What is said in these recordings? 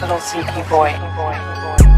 Little CP boy.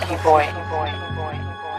Ricky Boy.